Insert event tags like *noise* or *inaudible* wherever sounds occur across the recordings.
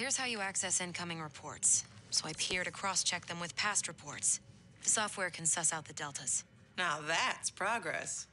Here's how you access incoming reports. Swipe here to cross-check them with past reports. The software can suss out the deltas. Now that's progress.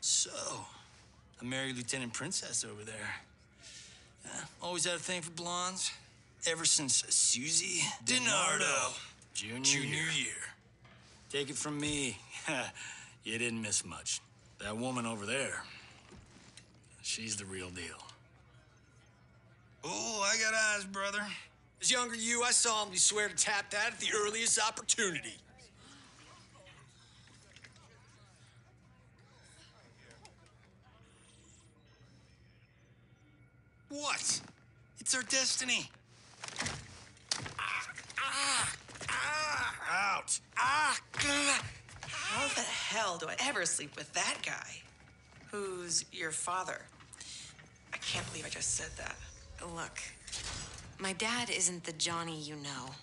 So, a married Lieutenant Princess over there. Yeah, always had a thing for blondes. Ever since Susie DiNardo. Junior, Junior year. year. Take it from me. *laughs* you didn't miss much. That woman over there, she's the real deal. Oh, I got eyes, brother. As younger you, I saw him. You swear to tap that at the earliest opportunity. What? It's our destiny. Ah, ah, out. Ah, ah. How the hell do I ever sleep with that guy? Who's your father? I can't believe I just said that. Look, my dad isn't the Johnny you know.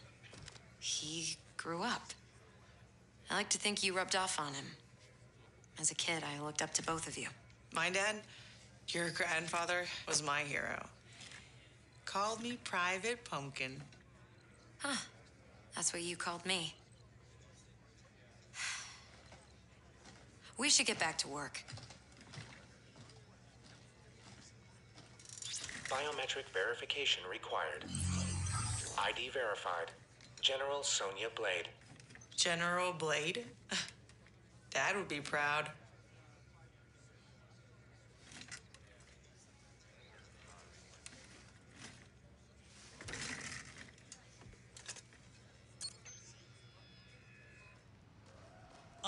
He grew up. I like to think you rubbed off on him. As a kid, I looked up to both of you. My dad, your grandfather, was my hero. Called me Private Pumpkin. That's what you called me. We should get back to work. Biometric verification required. ID verified. General Sonya Blade. General Blade? *laughs* Dad would be proud.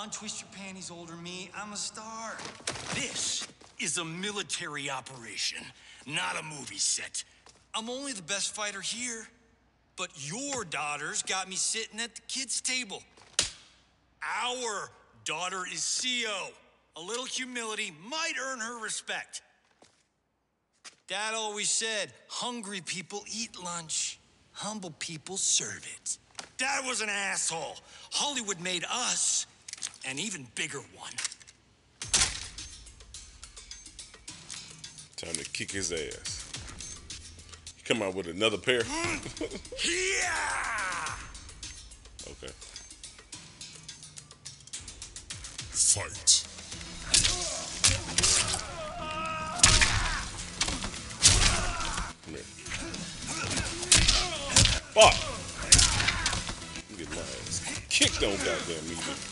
Untwist your panties, older me. I'm a star. This is a military operation, not a movie set. I'm only the best fighter here, but your daughters got me sitting at the kids' table. Our daughter is CO. A little humility might earn her respect. Dad always said, hungry people eat lunch, humble people serve it. Dad was an asshole. Hollywood made us an even bigger one. Time to kick his ass. He come out with another pair. Hmm. *laughs* Yeah! Okay. Fight. Come here. Fuck! I'm getting my ass kicked on goddamn music.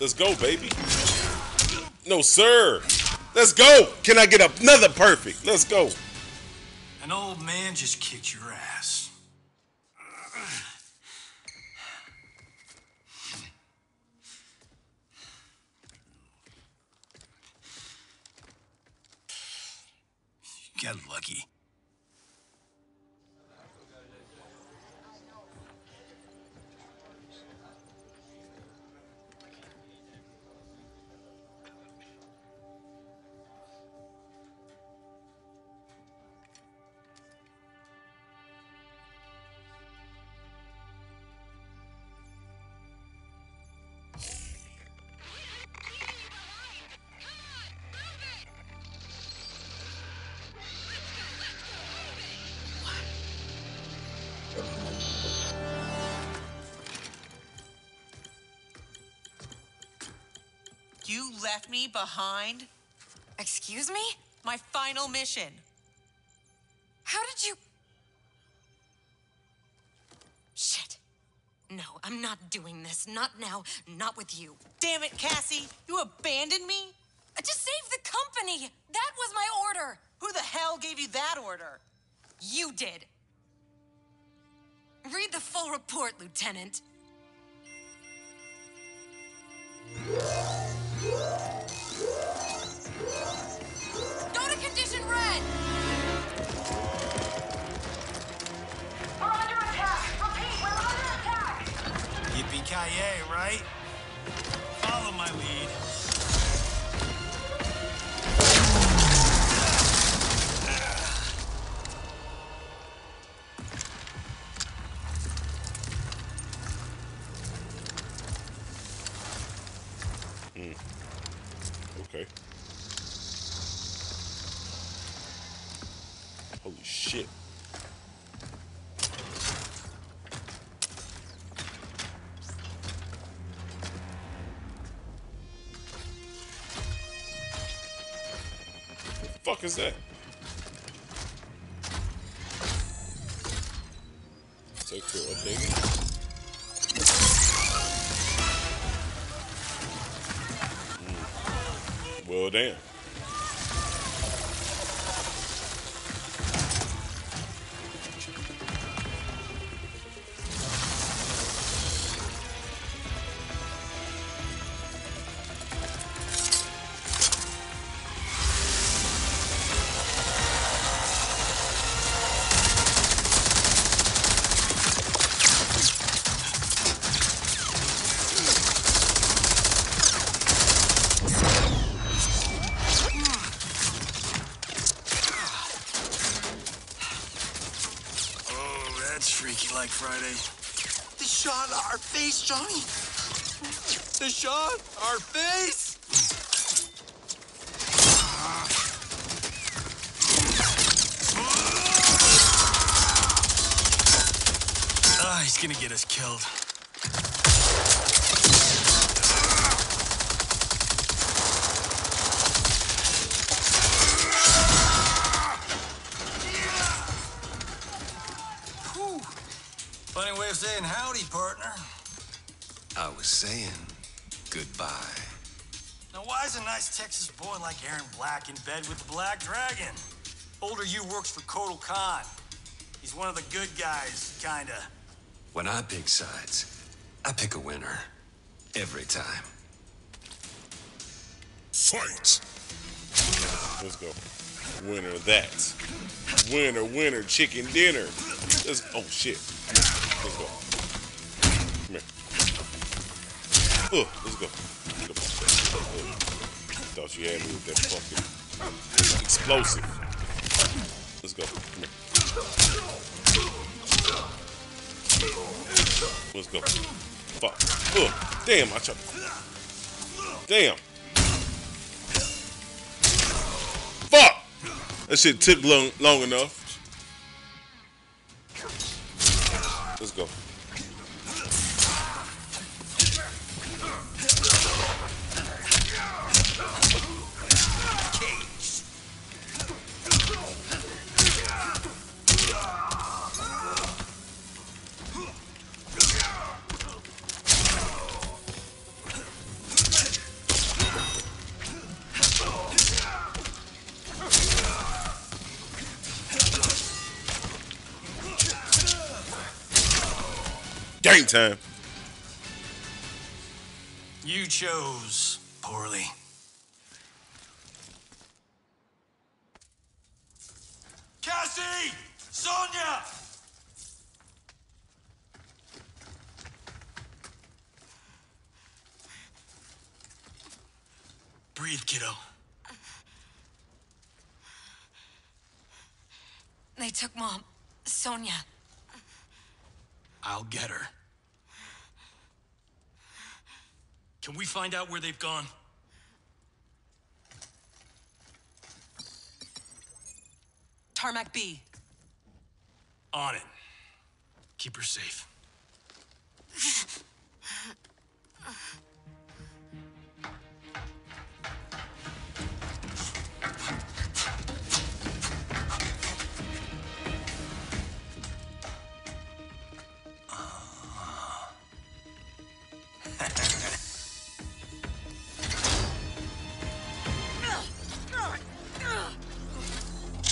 Let's go, baby. No, sir. Let's go. Can I get another perfect? Let's go. An old man just kicked your ass. Left me behind? Excuse me? My final mission. How did you... Shit. No, I'm not doing this. Not now. Not with you. Damn it, Cassie! You abandoned me? To save the company! That was my order! Who the hell gave you that order? You did. Read the full report, Lieutenant. Go to condition red! We're under attack! Repeat, we're under attack! Yippee-ki-yay, right? Follow my lead. Fuck is that? Sector updated. Mm. Well, damn. That's freaky like Friday. They shot our face, Johnny. They shot our face. Ah, he's gonna get us killed. Saying goodbye. Now, why is a nice Texas boy like Erron Black in bed with the Black Dragon? Older you works for Kotal Khan. He's one of the good guys, kinda. When I pick sides, I pick a winner. Every time. Fight! Let's go. Winner of that. Winner, winner, chicken dinner. Let's oh shit. Let's go. Oh, let's go. Thought you had me with that fucking explosive. Let's go. Let's go. Fuck. Oh, damn, I tried. Damn. Fuck! That shit took long, long enough. Let's go. Game time. You chose poorly. Cassie! Sonya! Breathe, kiddo. They took Mom. Sonya. I'll get her. Can we find out where they've gone? Tarmac B. On it. Keep her safe.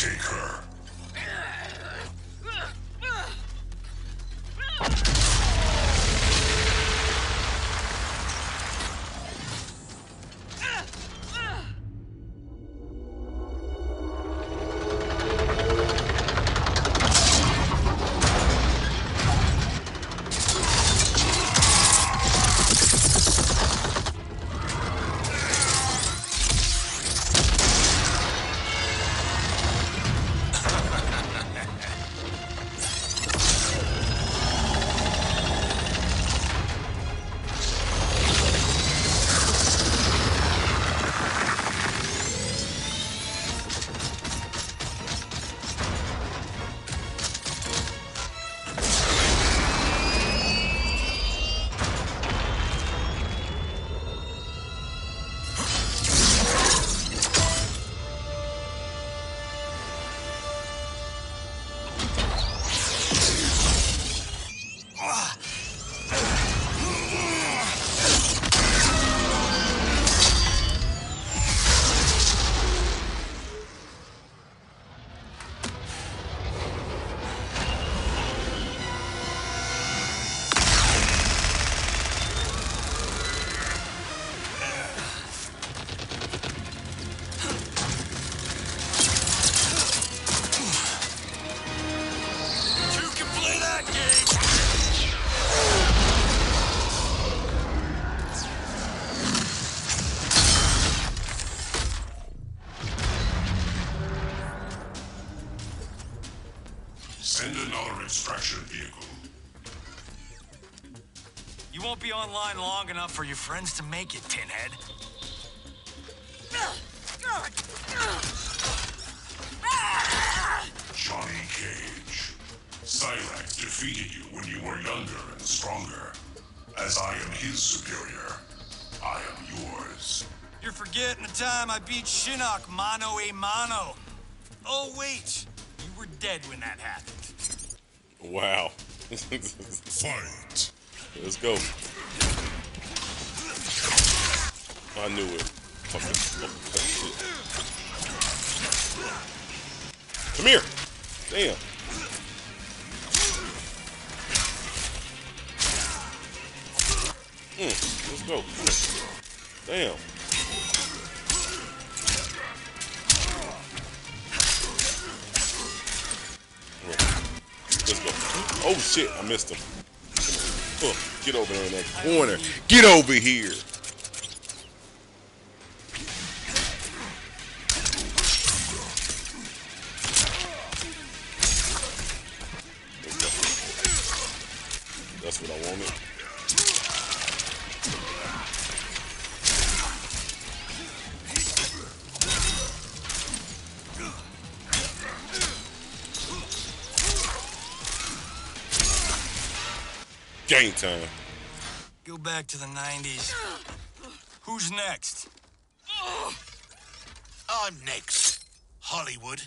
Take won't be online long enough for your friends to make it, Pinhead. Johnny Cage. Cyrax defeated you when you were younger and stronger. As I am his superior, I am yours. You're forgetting the time I beat Shinnok mano a mano. Oh, wait. You were dead when that happened. Wow. *laughs* Fight. Let's go. I knew it. Fucking, fucking. Come here. Damn. Mm, let's go. Damn. Let's go. Oh shit, I missed him. Get over there in that corner. Get over here. Game time. Go back to the 90s. Who's next? I'm next. Hollywood.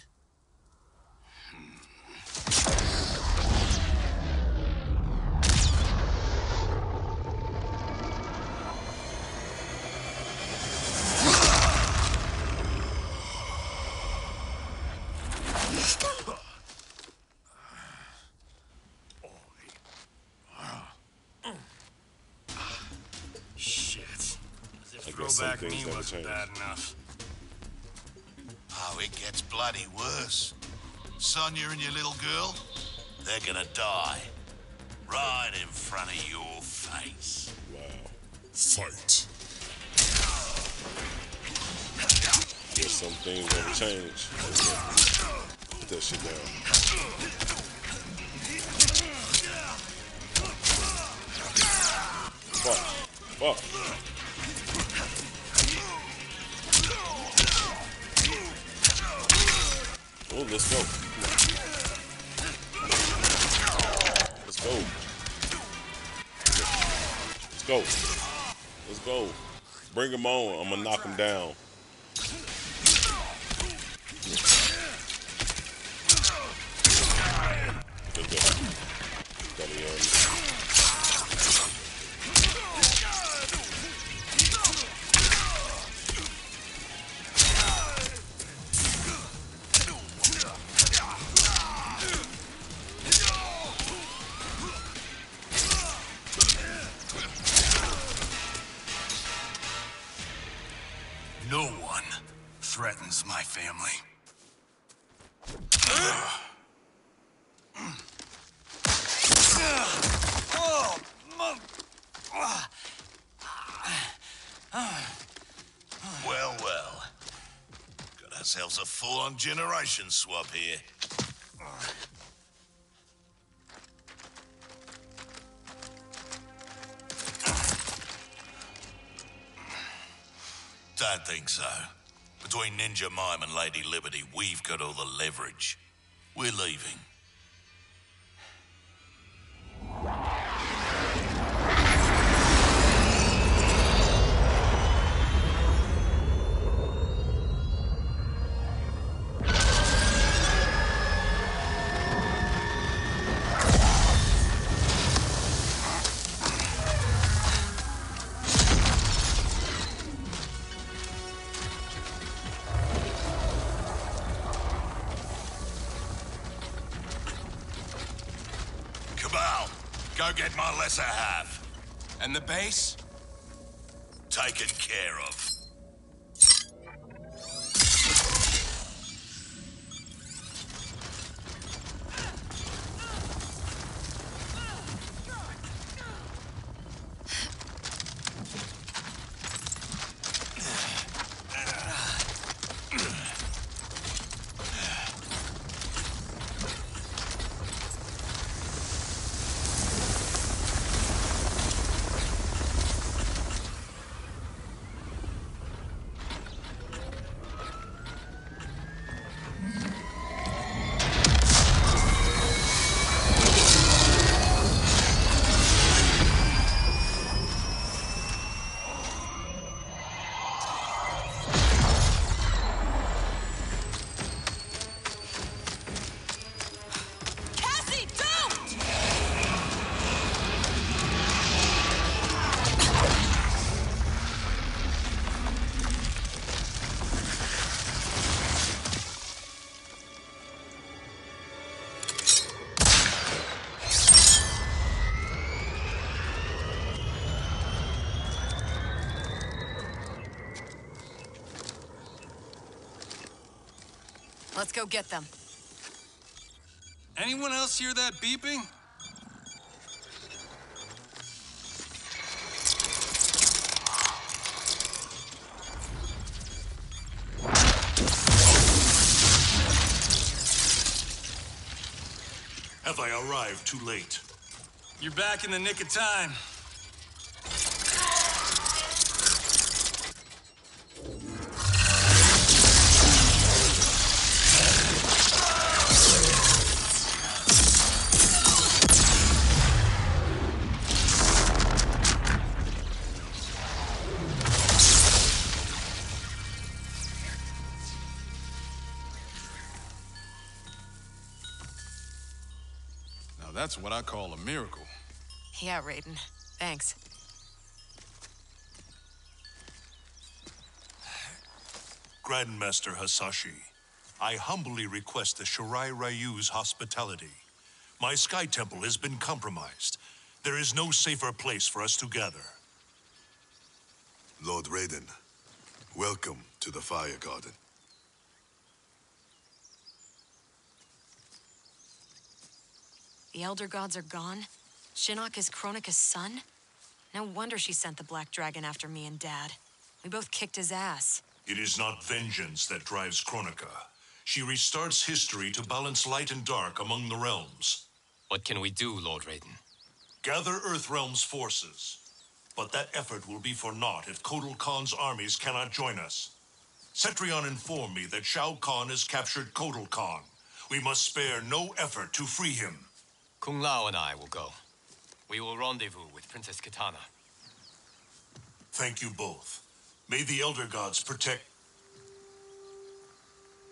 Shit. As if I guess some things me never wasn't change. bad enough. Oh, it gets bloody worse. Sonya and your little girl, they're gonna die. Right in front of your face. Wow. Fight. Guess some things never change. Put that shit down. Fuck. Fuck. Oh, let's go. Let's go. Let's go. Let's go. Bring him on. I'm gonna knock him down. Threatens my family. Well, well. Got ourselves a full-on generation swap here. Think so. Between Ninja Mime and Lady Liberty, we've got all the leverage. We're leaving. My lesser half. And the base? Taken care of. Let's go get them. Anyone else hear that beeping? Have I arrived too late? You're back in the nick of time. That's what I call a miracle. Yeah, Raiden. Thanks. Grandmaster Hasashi, I humbly request the Shirai Ryu's hospitality. My Sky Temple has been compromised. There is no safer place for us to gather. Lord Raiden, welcome to the Fire Garden. The Elder Gods are gone? Shinnok is Kronika's son? No wonder she sent the Black Dragon after me and Dad. We both kicked his ass. It is not vengeance that drives Kronika. She restarts history to balance light and dark among the realms. What can we do, Lord Raiden? Gather Earthrealm's forces. But that effort will be for naught if Kotal Khan's armies cannot join us. Cetrion informed me that Shao Kahn has captured Kotal Khan. We must spare no effort to free him. Kung Lao and I will go. We will rendezvous with Princess Katana. Thank you both. May the Elder Gods protect.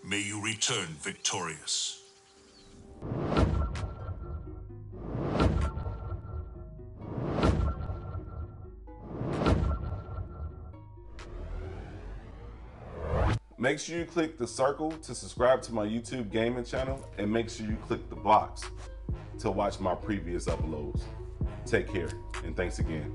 May you return victorious. Make sure you click the circle to subscribe to my YouTube gaming channel and make sure you click the box to watch my previous uploads. Take care and thanks again.